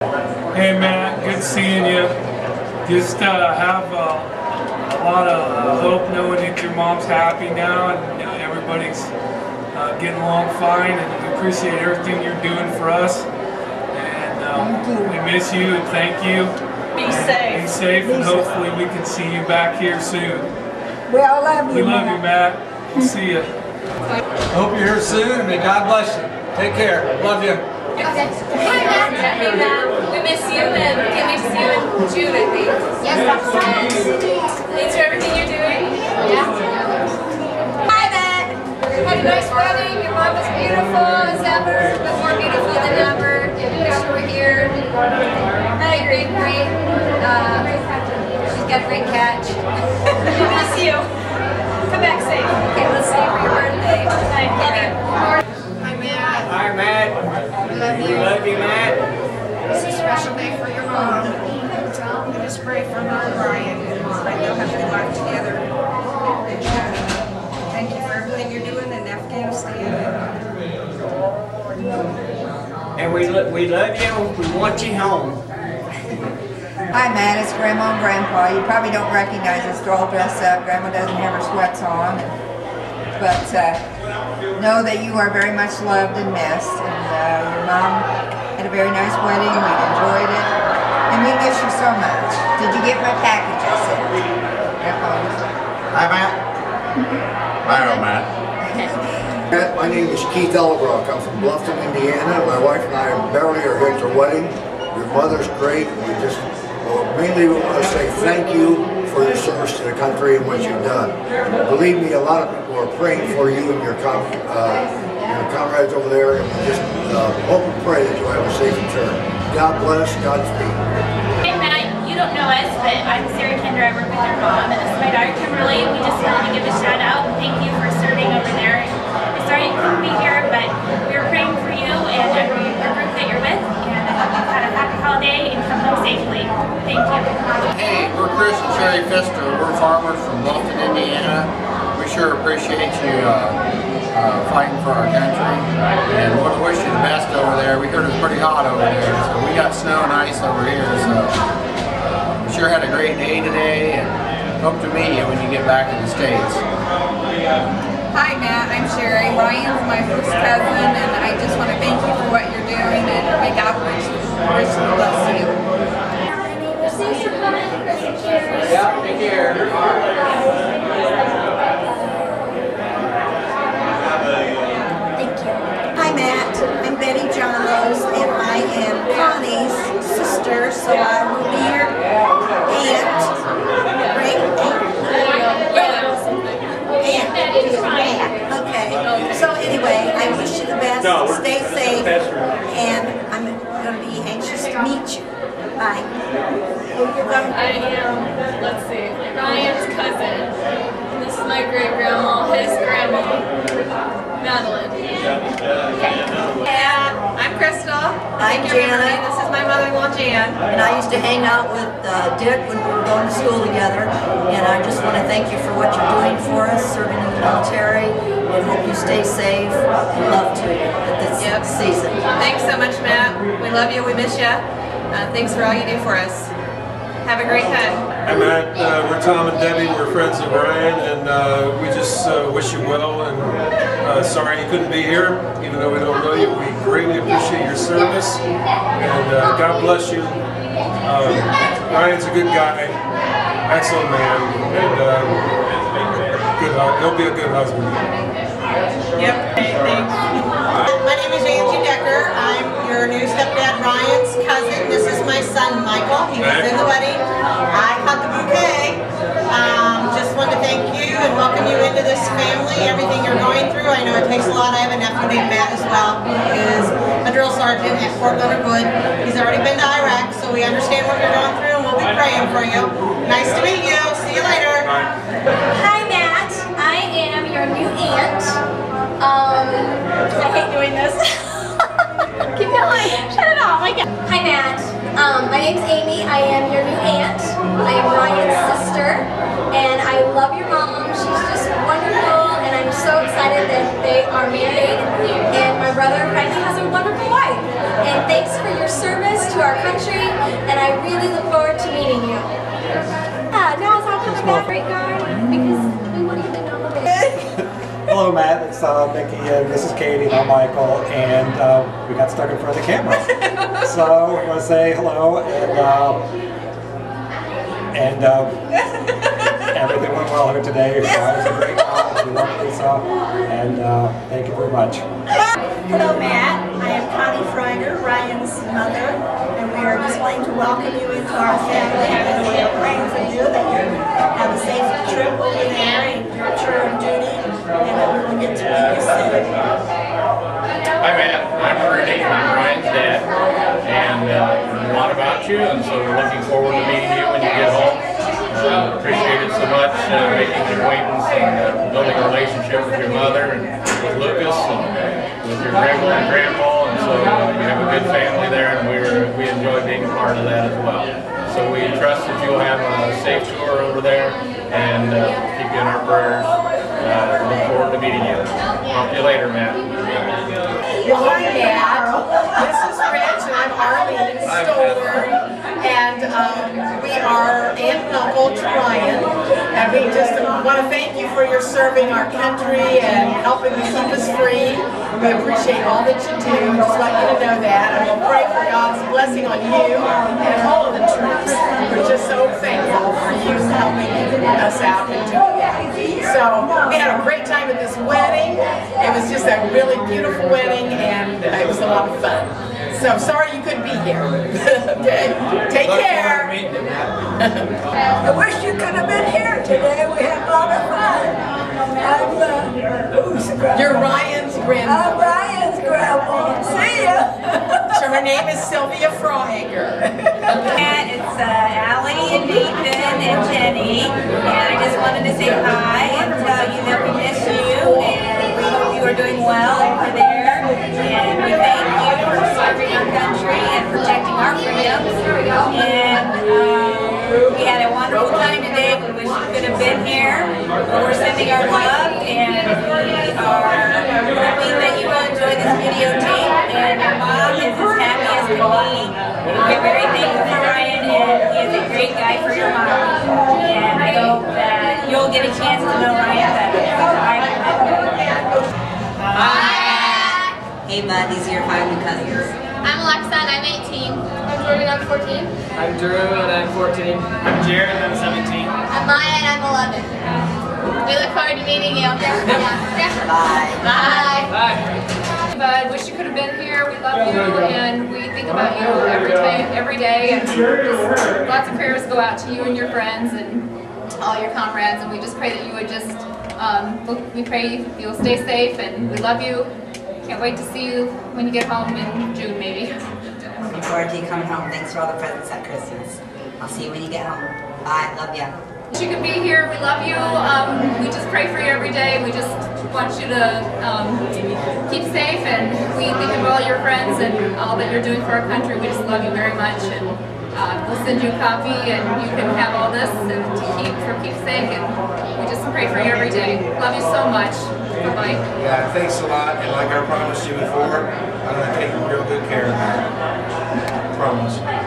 Hey Matt, good seeing you. Just uh, have uh, a lot of uh, hope knowing that your mom's happy now and you know, everybody's uh, getting along fine and we appreciate everything you're doing for us. And um, we miss you and thank you. Be safe. Be safe and hopefully we can see you back here soon. We all love you, We you, love you, Matt. Matt. We'll see you. Hope you're here soon and may God bless you. Take care. Love you. Hey Matt. Hey Matt. We miss you and can't wait to see you in June, I think. Yes, Thanks for everything you're doing. Yeah. Hi Matt. Had a nice wedding. Your mom was beautiful as ever, but more beautiful than ever. Wish you were here. Had a great, great. Uh, she's got a great catch. we miss you. Come back safe. Okay, let's see you for your birthday. Love you. Hi Matt. Hi, Matt. Love We you. love you, Matt. It's a special day for your mom. I just pray for her and Brian. I know have a good life together. And, uh, Thank you for everything you're doing in Afghanistan. And we, lo- we love you. We want you home. Hi, Matt. It's Grandma and Grandpa. You probably don't recognize us. They're all dressed up. Grandma doesn't have her sweats on. But uh, know that you are very much loved and missed. And uh, your mom had a very nice wedding. We enjoyed it. And we miss you so much. Did you get my package I sent? Grandpa was Hi, Matt. Hi, Matt. Matt, my name is Keith Elbrock. I'm from Bluffton, Indiana. My wife and I are barely are here at your wedding. Your mother's great. We just, well, mainly we want to say thank you for your service to the country and what you've done. Believe me, a lot of people are praying for you and your, com- uh, your comrades over there. And we just uh, hope and pray that you'll have a safe return. God bless. Godspeed. But I'm Sarah Kinder. I work with your mom, is my daughter Kimberly. We just wanted to give a shout out and thank you for serving over there. We're sorry you couldn't be here, but we were praying for you and every group that you're with, and I hope you've had a happy holiday and come home safely. Thank you. Hey, we're Chris and Sherry Pfister. We're farmers from Bluffton, Indiana. We sure appreciate you uh, uh, fighting for our country and to wish you the best over there. We heard it's pretty hot over there, so we got snow and ice over here. So uh, we sure had a great day today and hope to meet you when you get back to the States. Hi, Matt. I'm Sherry. Ryan's my first cousin, and I just want to thank you for what you're doing, and may God richly richly bless you. Thanks for coming, Chris and Sherry. Yeah, take care. Hi Matt, I'm Betty John Rose and I am Connie's sister, so I will be your aunt. Right? Aunt. Aunt. Okay. So anyway, I wish you the best. Stay safe. And I'm going to be anxious to meet you. Bye. I am, let's see, Ryan's cousin. This is my great grandma, his grandma, Madeline. Yeah, I'm Crystal. I'm Janet. This is my mother-in-law, Jan. And I used to hang out with uh, Dick when we were going to school together. And I just want to thank you for what you're doing for us, serving in the military, and hope you stay safe. and Love to you at this Yep. season. Thanks so much, Matt. We love you. We miss you. Uh, thanks for all you do for us. Have a great time. Hi Matt, uh, we're Tom and Debbie, we're friends of Ryan, and uh, we just uh, wish you well, and uh, sorry you couldn't be here, even though we don't know you. We greatly appreciate your service, and uh, God bless you. Um, Ryan's a good guy, excellent man, and uh, good, he'll be a good husband. Yep. thanks. My name is Angie Decker. I'm your new stepdad Ryan's cousin. This is my son Michael. He was in the wedding. I caught the bouquet. Um, just want to thank you and welcome you into this family, everything you're going through. I know it takes a lot. I have a nephew named Matt as well. He is a drill sergeant at Fort Leonard Wood. He's already been to Iraq, so we understand what you're going through and we'll be praying for you. Nice to meet you. See you later. Hi Matt, I am your new aunt. Um, I hate doing this. Keep going. Shut it off. I get. Hi Matt. Um, my name's Amy. I am your new aunt. I am Ryan's sister, and I love your mom. She's just wonderful, and I'm so excited that they are married. Matt. It's uh, Mickey and this is Katie and I'm Michael, and uh, we got stuck in front of the camera. so we're going to say hello, and uh, and uh, everything went well here today. Uh, it was a great time. We love Lisa, and uh, thank you very much. Hello, Matt. I am Connie Frauhiger, Ryan's mother, and we are just wanting to welcome you into our family, and we are praying for you that you have a safe trip over there in your tour of duty, Hi Matt, I'm Rudy, I'm Ryan's dad, and uh, learned a lot about you, and so we're looking forward to meeting you when you get home. Uh, appreciate it so much, uh, making the acquaintance and uh, building a relationship with your mother and with Lucas and with your grandma and grandpa, and so uh, you have a good family there, and we were, we enjoy being a part of that as well. So we trust that you'll have a safe tour over there, and uh, keep you in our prayers. Uh, look forward to meeting you. Talk to you later, Matt. Well, hi, Matt. This is Rich, and I'm Arlene Stoller. And um, we are aunt and uncle to Ryan. And we just want to thank you for your serving our country and helping to keep us free. We appreciate all that you do. Just want you to know that. And we'll pray for God's blessing on you and all of the troops. We're just so for you helping us out and doing that. So we had a great time at this wedding. It was just a really beautiful wedding and it was a lot of fun. So sorry you couldn't be here. okay. Take care. I wish you could have been here today. We had a lot of fun. I'm, uh, who's grandma? You're Ryan's grandma. I'm Ryan's grandma. See ya. so her name is Sylvia Frauhiger. And it's uh, And Nathan and Jenny. And I just wanted to say hi and tell you that we miss you and we hope you are doing well over there. And we thank you for serving our country and protecting our freedoms. And um, we had a wonderful time today. We wish you could have been here. But we're sending our love and we are hoping that you will enjoy this videotape. And your mom is as happy as can be. We're very thankful for Ryan and he is a great guy for your mom. And I hope that you'll get a chance to know Ryan better. Hi. Hey bud, these are your five new cousins. I'm Alexa and I'm 18. I'm Jordan, I'm 14. I'm Drew and I'm 14. I'm Jared and I'm 17. I'm Maya and I'm 11. We look forward to meeting you. Yeah. Bye. Bye. Bye. Bud, wish you could have been here. We love you, and we think about you every day, every day, and lots of prayers go out to you and your friends and all your comrades, and we just pray that you would just, um, we pray you'll stay safe, and we love you. Can't wait to see you when you get home in June, maybe. Looking forward to you coming home. Thanks for all the presents at Christmas. I'll see you when you get home. Bye. Love ya. You could be here. We love you. Um, we just pray for you every day. We just want you to um, keep safe, and we think of all your friends and all that you're doing for our country. We just love you very much, and uh, we'll send you a copy, and you can have all this and to keep for keepsake. And we just pray for you every day. Love you so much. Bye bye. Yeah, thanks a lot, and like I promised you before, I'm gonna take real good care of you. Promise.